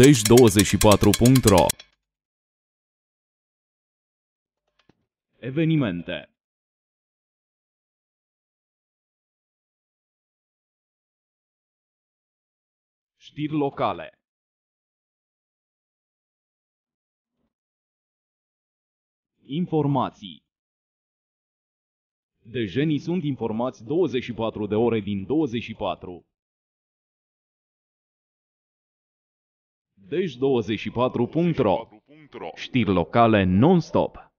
Dej24.ro Evenimente. Știri locale. Informații. Dejenii sunt informați 24 de ore din 24. Dej24.ro Știri locale non-stop